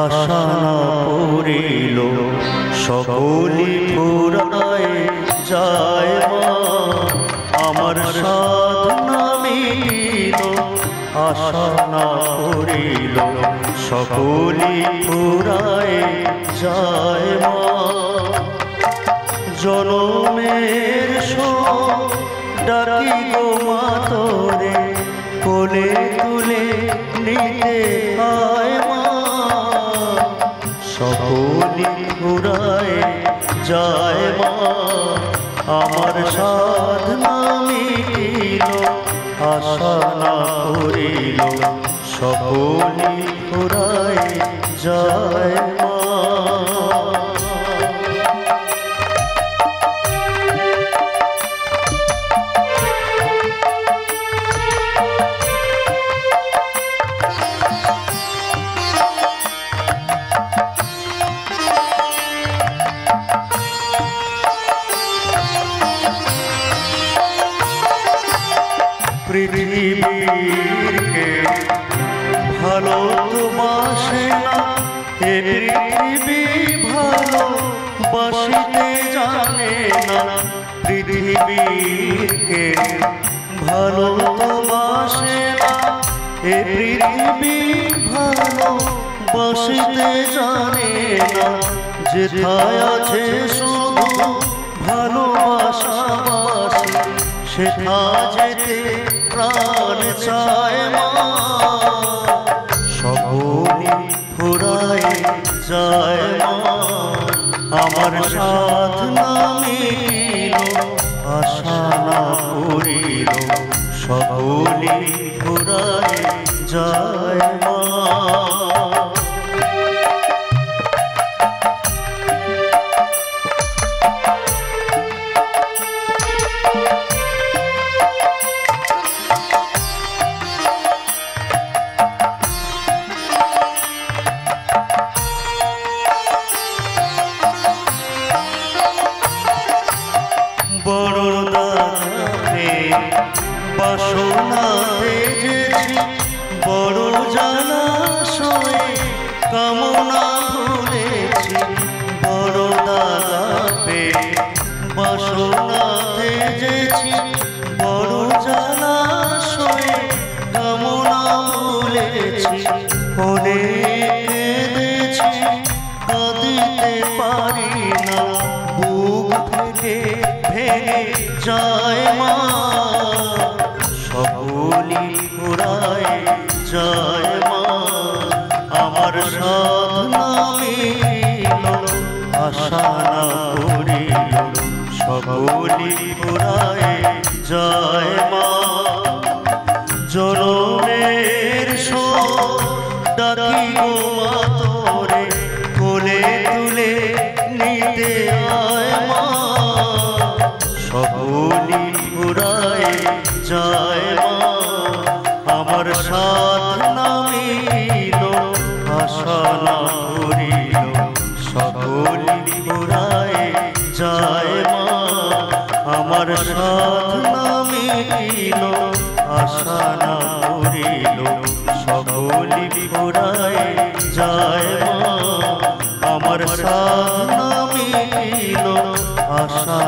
আশা না পড়িল। সকলি পুরায় যায় আমার সাধনা মিলিল, আশা না পড়িল সকলি পুরায় যায় জনমের সো ডাকি গো সকলি ঘুরায় যায় মা। আমার সাধনা মিটিল আশা না করিল সকলি ঘুরায় যায় পৃথিবীরকে ভালো তো বাসে না, এ পৃথিবী ভালো বাসিতে জানে না। পৃথিবীরকে ভালো তো বাসে না, এ পৃথিবী ভালো বাসিতে জানে না। যেথায় আছে শুধু ভালোবাসা বাসি, সেথা যেতে চায় মা। সকলি ফুরায় আমার মিলিল আশা না করিল। সকলি ফুরায় যায় মা। বড় দাদাতে বাসনা বেজেছি বড় জানা শোয়ে কামনা ভুলেছি, বড় দাদাতে বাসনা বেজেছি বড় জানা শোয়ে কামনা ভুলেছি। যায় মা। সকলি ঘুরায় যায় মা। আমার সাধনা মিলিল আশা না সকলি ঘুরায় যায় মা। জনমের ডাকি মা, তোরে কোলে তুলে নিতে আয় আমার সাধনা মিলিল আশা করিল। সকলি ঘুরায় যায় মা, আমার সাধনা মিলিল আশা করিল। সকলি ঘুরায় যায় মা, আমার সাধনা মিলিল আশা